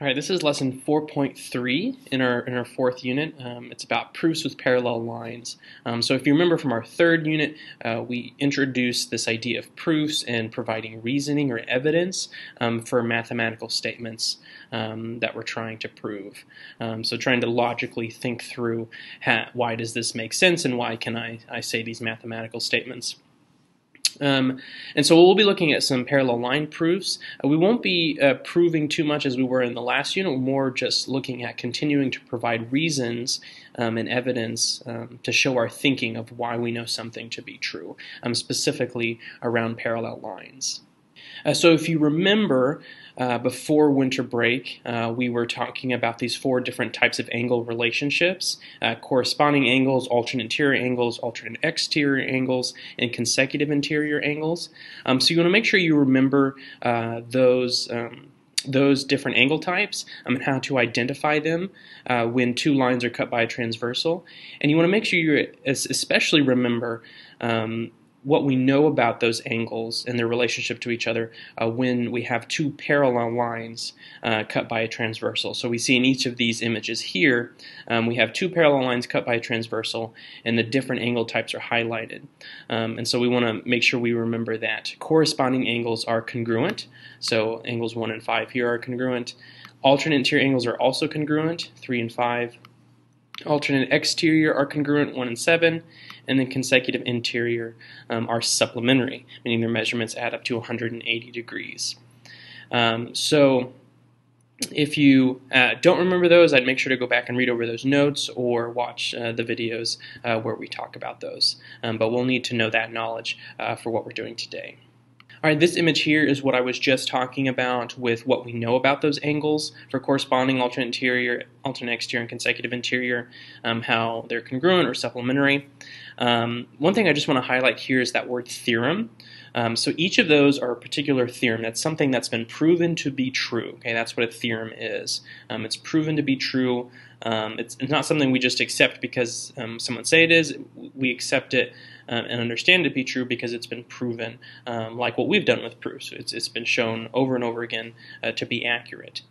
All right, this is lesson 4.3 in our in our fourth unit. Um, it's about proofs with parallel lines. Um, so if you remember from our third unit, uh, we introduced this idea of proofs and providing reasoning or evidence um, for mathematical statements um, that we're trying to prove. Um, so trying to logically think through why does this make sense and why can I, I say these mathematical statements. Um, and so we'll be looking at some parallel line proofs. Uh, we won't be uh, proving too much as we were in the last unit, more just looking at continuing to provide reasons um, and evidence um, to show our thinking of why we know something to be true, um, specifically around parallel lines. Uh, so if you remember, uh, before winter break, uh, we were talking about these four different types of angle relationships, uh, corresponding angles, alternate interior angles, alternate exterior angles, and consecutive interior angles. Um, so you want to make sure you remember uh, those um, those different angle types um, and how to identify them uh, when two lines are cut by a transversal. And you want to make sure you especially remember um, what we know about those angles and their relationship to each other uh, when we have two parallel lines uh, cut by a transversal. So we see in each of these images here, um, we have two parallel lines cut by a transversal and the different angle types are highlighted. Um, and so we want to make sure we remember that. Corresponding angles are congruent, so angles 1 and 5 here are congruent. Alternate interior angles are also congruent, 3 and 5. Alternate exterior are congruent, 1 and 7 and then consecutive interior um, are supplementary, meaning their measurements add up to 180 degrees. Um, so if you uh, don't remember those, I'd make sure to go back and read over those notes or watch uh, the videos uh, where we talk about those. Um, but we'll need to know that knowledge uh, for what we're doing today. All right, this image here is what I was just talking about with what we know about those angles for corresponding alternate interior, alternate exterior, and consecutive interior, um, how they're congruent or supplementary. Um, one thing I just want to highlight here is that word theorem. Um, so each of those are a particular theorem. That's something that's been proven to be true. Okay, that's what a theorem is. Um, it's proven to be true. Um, it's, it's, not something we just accept because um, someone say it is. We accept it um, and understand to be true because it's been proven, um, like what we've done with proofs. It's, it's been shown over and over again uh, to be accurate.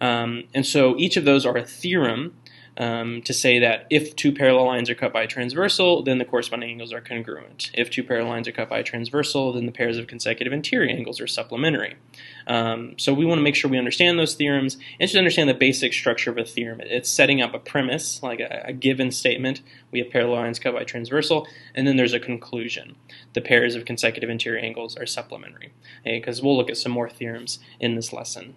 Um, and so each of those are a theorem um, to say that if two parallel lines are cut by a transversal, then the corresponding angles are congruent. If two parallel lines are cut by a transversal, then the pairs of consecutive interior angles are supplementary. Um, so we want to make sure we understand those theorems and just understand the basic structure of a theorem. It's setting up a premise, like a, a given statement. We have parallel lines cut by transversal, and then there's a conclusion. The pairs of consecutive interior angles are supplementary. Because okay, we'll look at some more theorems in this lesson.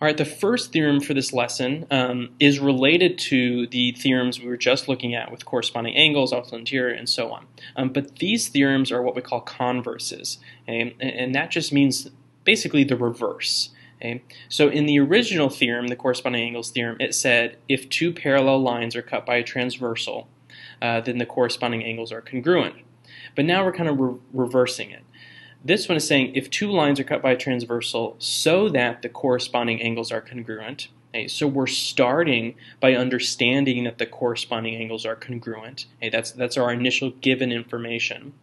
All right, the first theorem for this lesson um, is related to the theorems we were just looking at with corresponding angles, alternate interior, and so on. Um, but these theorems are what we call converses, okay? and that just means basically the reverse. Okay? So in the original theorem, the corresponding angles theorem, it said if two parallel lines are cut by a transversal, uh, then the corresponding angles are congruent. But now we're kind of re reversing it. This one is saying if two lines are cut by a transversal so that the corresponding angles are congruent, okay, so we're starting by understanding that the corresponding angles are congruent. Okay, that's, that's our initial given information.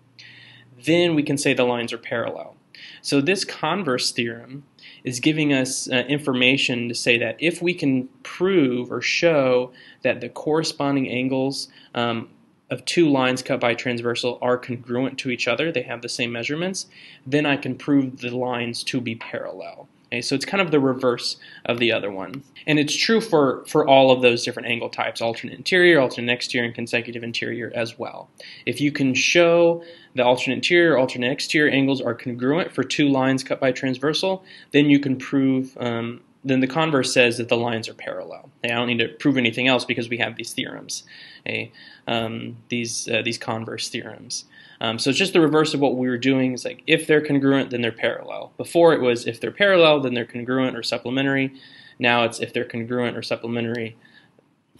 Then we can say the lines are parallel. So this converse theorem is giving us uh, information to say that if we can prove or show that the corresponding angles um, of two lines cut by transversal are congruent to each other, they have the same measurements, then I can prove the lines to be parallel. Okay, so it's kind of the reverse of the other one. And it's true for, for all of those different angle types, alternate interior, alternate exterior, and consecutive interior as well. If you can show the alternate interior, alternate exterior angles are congruent for two lines cut by transversal, then you can prove um, then the converse says that the lines are parallel. I don't need to prove anything else because we have these theorems, okay? um, these uh, these converse theorems. Um, so it's just the reverse of what we were doing. It's like if they're congruent, then they're parallel. Before it was if they're parallel, then they're congruent or supplementary. Now it's if they're congruent or supplementary,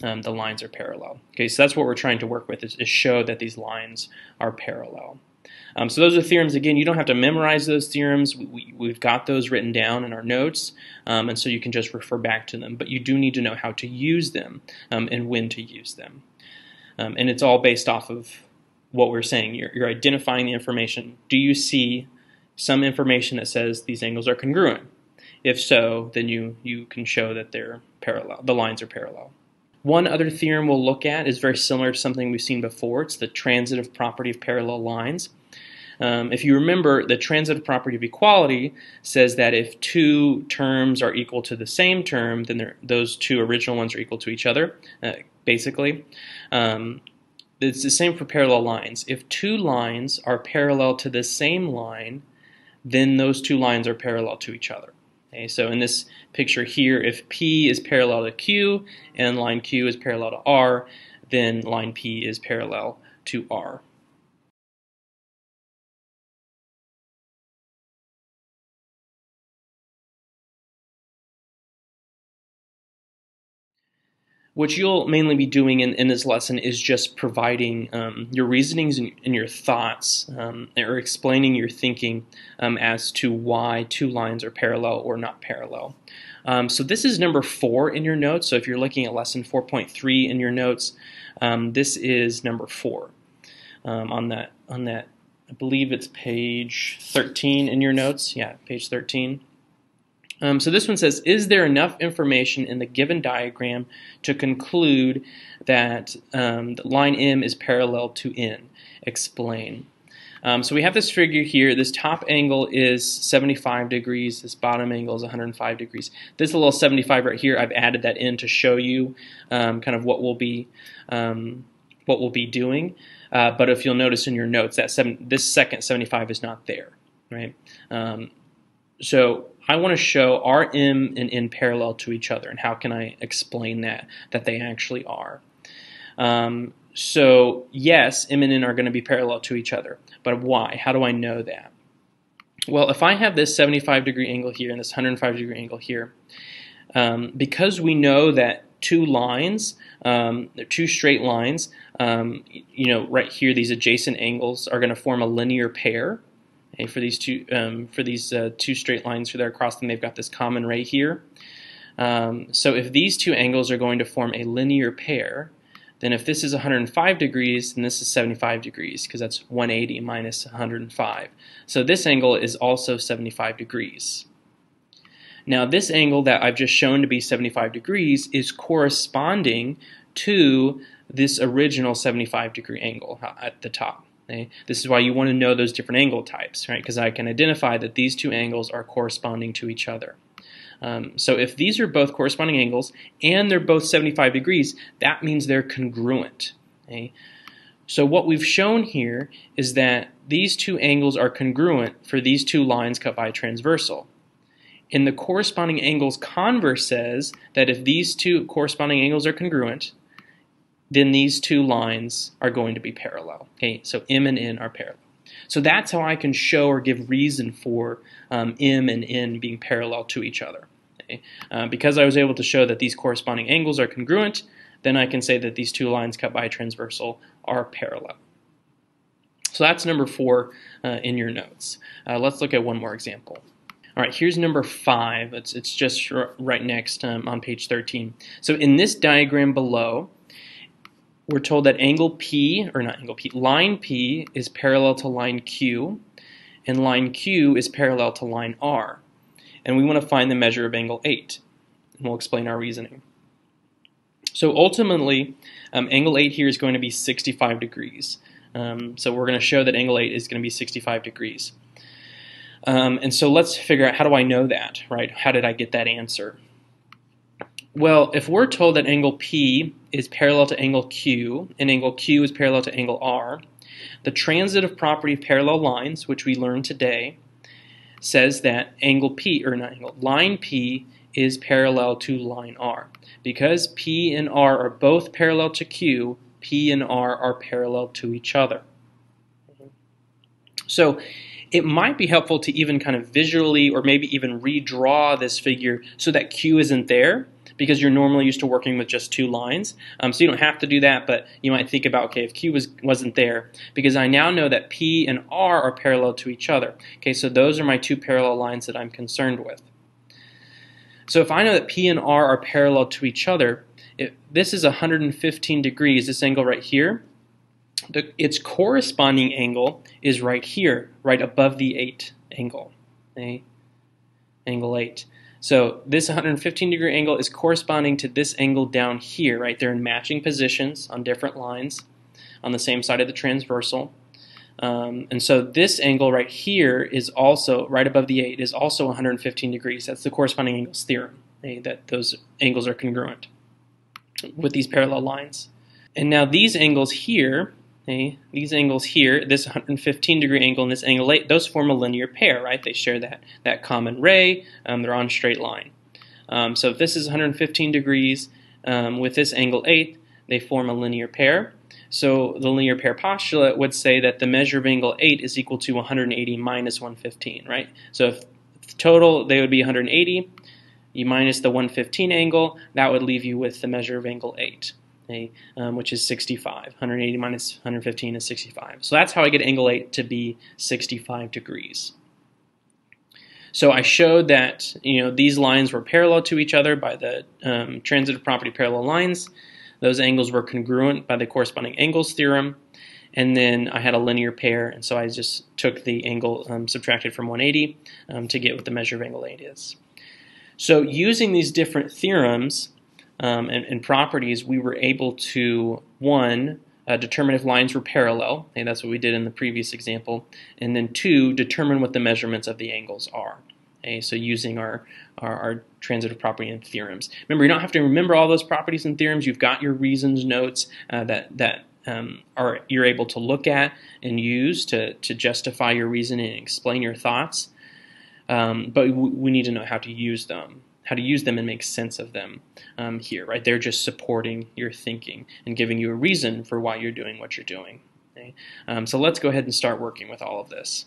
um, the lines are parallel. Okay, so that's what we're trying to work with is, is show that these lines are parallel. Um, so those are theorems. Again, you don't have to memorize those theorems. We, have got those written down in our notes, um, and so you can just refer back to them. But you do need to know how to use them um, and when to use them. Um, and it's all based off of what we're saying. You're, you're identifying the information. Do you see some information that says these angles are congruent? If so, then you, you can show that they're parallel. The lines are parallel. One other theorem we'll look at is very similar to something we've seen before. It's the transitive property of parallel lines. Um, if you remember, the transitive property of equality says that if two terms are equal to the same term, then those two original ones are equal to each other, uh, basically. Um, it's the same for parallel lines. If two lines are parallel to the same line, then those two lines are parallel to each other. Okay, so in this picture here, if P is parallel to Q and line Q is parallel to R, then line P is parallel to R. what you'll mainly be doing in, in this lesson is just providing um, your reasonings and, and your thoughts um, or explaining your thinking um, as to why two lines are parallel or not parallel. Um, so this is number four in your notes. So if you're looking at lesson 4.3 in your notes, um, this is number four um, on that on that. I believe it's page 13 in your notes. Yeah, page 13. Um, so this one says, is there enough information in the given diagram to conclude that um, line M is parallel to N? Explain. Um, so we have this figure here. This top angle is 75 degrees. This bottom angle is 105 degrees. This little 75 right here, I've added that in to show you um, kind of what we'll be um, what we'll be doing. Uh, but if you'll notice in your notes that seven, this second 75 is not there, right? Um, so I want to show are M and N parallel to each other, and how can I explain that, that they actually are. Um, so yes, M and N are going to be parallel to each other, but why? How do I know that? Well, if I have this 75 degree angle here and this 105 degree angle here, um, because we know that two lines, um, two straight lines, um, you know, right here, these adjacent angles are going to form a linear pair. For these two um, for these uh, two straight lines that are across them, they've got this common ray here. Um, so if these two angles are going to form a linear pair, then if this is 105 degrees, then this is 75 degrees because that's 180 minus 105. So this angle is also 75 degrees. Now this angle that I've just shown to be 75 degrees is corresponding to this original 75 degree angle at the top. Okay? This is why you want to know those different angle types, right? Because I can identify that these two angles are corresponding to each other. Um, so if these are both corresponding angles and they're both 75 degrees, that means they're congruent. Okay? So what we've shown here is that these two angles are congruent for these two lines cut by a transversal. And the corresponding angles converse says that if these two corresponding angles are congruent, then these two lines are going to be parallel. Okay, so M and N are parallel. So that's how I can show or give reason for um, M and N being parallel to each other. Okay? Uh, because I was able to show that these corresponding angles are congruent, then I can say that these two lines cut by a transversal are parallel. So that's number four uh, in your notes. Uh, let's look at one more example. All right, here's number five. It's, it's just right next um, on page 13. So in this diagram below, we're told that angle P, or not angle P, line P is parallel to line Q, and line Q is parallel to line R. And we want to find the measure of angle 8. And we'll explain our reasoning. So ultimately, um, angle 8 here is going to be 65 degrees. Um, so we're going to show that angle 8 is going to be 65 degrees. Um, and so let's figure out how do I know that, right? How did I get that answer? Well, if we're told that angle P is parallel to angle Q, and angle Q is parallel to angle R, the transitive property of parallel lines, which we learned today, says that angle P, or not angle, line P is parallel to line R. Because P and R are both parallel to Q, P and R are parallel to each other. So it might be helpful to even kind of visually or maybe even redraw this figure so that Q isn't there because you're normally used to working with just two lines. Um, so you don't have to do that, but you might think about, okay, if Q was, wasn't there, because I now know that P and R are parallel to each other. Okay, so those are my two parallel lines that I'm concerned with. So if I know that P and R are parallel to each other, if this is 115 degrees, this angle right here, the, its corresponding angle is right here, right above the 8 angle, okay? angle 8. So this 115 degree angle is corresponding to this angle down here, right? They're in matching positions on different lines on the same side of the transversal. Um, and so this angle right here is also, right above the 8, is also 115 degrees. That's the corresponding angles theorem, okay, that those angles are congruent with these parallel lines. And now these angles here, okay, these angles here, this 115 degree angle and this angle 8, those form a linear pair, right? They share that, that common ray. Um, they're on a straight line. Um, so if this is 115 degrees um, with this angle 8, they form a linear pair. So the linear pair postulate would say that the measure of angle 8 is equal to 180 minus 115, right? So if total, they would be 180. You minus the 115 angle, that would leave you with the measure of angle 8, okay, um, which is 65. 180 minus 115 is 65. So that's how I get angle 8 to be 65 degrees. So I showed that you know these lines were parallel to each other by the um, transitive property parallel lines. Those angles were congruent by the corresponding angles theorem. And then I had a linear pair, and so I just took the angle um, subtracted from 180 um, to get what the measure of angle 8 is. So using these different theorems um, and, and, properties, we were able to, one, uh, determine if lines were parallel, and that's what we did in the previous example, and then two, determine what the measurements of the angles are. Okay, so using our, our, our, transitive property and theorems. Remember, you don't have to remember all those properties and theorems. You've got your reasons notes uh, that, that um, are you're able to look at and use to, to justify your reasoning and explain your thoughts. Um, but we need to know how to use them, how to use them and make sense of them um, here, right? They're just supporting your thinking and giving you a reason for why you're doing what you're doing. Okay? Um, so let's go ahead and start working with all of this.